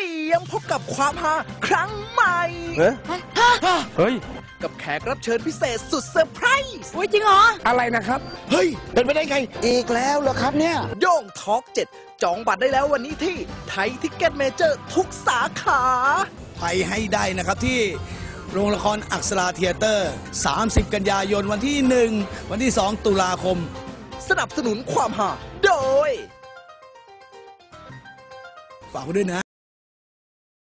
รียมพบกับความฮาครั้งใหม่ เฮ้ยเฮ้ย กับแขกรับเชิญพิเศษสุดเซอร์ไพรส์อุ้ยจริงเหรอ อะไรนะครับ เฮ้ย เป็นไปได้ไง อีกแล้วเหรอครับเนี่ย โย่งทอล์กเจ็ดจองบัตรได้แล้ววันนี้ที่ไทยทิกเก็ตเมเจอร์ทุกสาขา ไปให้ได้นะครับที่โรงละครอักษรา Theatre 30 กันยายนวันที่ 1 วันที่ 2 ตุลาคม สนับสนุนความฮาโดย ฝากไว้ด้วยนะ